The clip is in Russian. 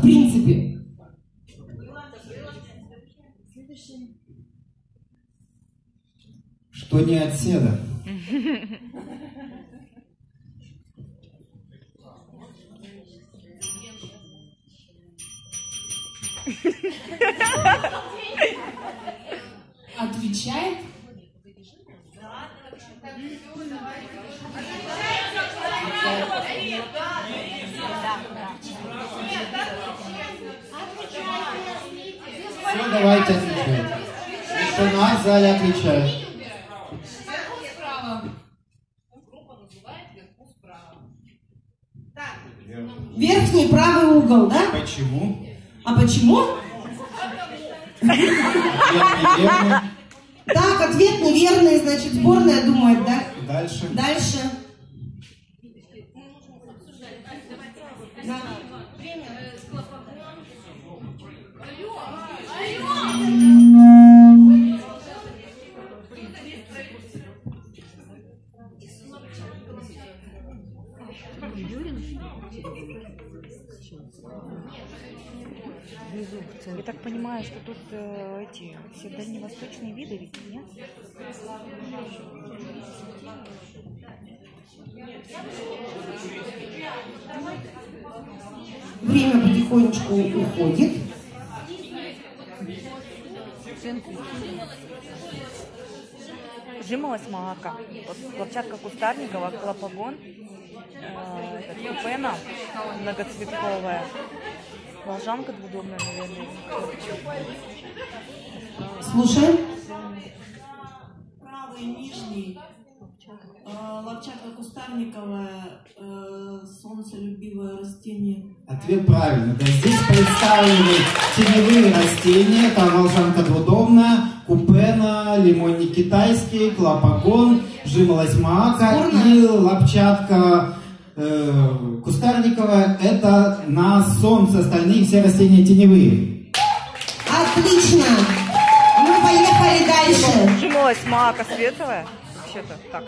в принципе. Что не отседа. Отвечает. Все, давайте отвечать. Тишина, зале отвечает. Справа. Верхний правый угол, да? Почему? А почему? Так, ответ неверный, значит, сборная думает, да? Дальше. Дальше. Я так понимаю, что тут э, эти все дальневосточные виды ведь, нет? Время потихонечку уходит. Жимолость молока. Вот Клопчатка кустарникова, клопогон, э, купена многоцветковая. Волжанка двудомная, наверное. Слушаем. Правый нижний. Э, Ловчатка кустарниковая, э, солнцелюбивое растение. Ответ правильный. Да, здесь представлены теневые растения. Это волжанка двудомная, купена, лимонник китайский, клопогон, жимолость maaка и лапчатка э, кустарниковая. Это на солнце. Остальные все растения теневые. Отлично. Мы поехали дальше. Жимолость мака светлая. Вообще-то так.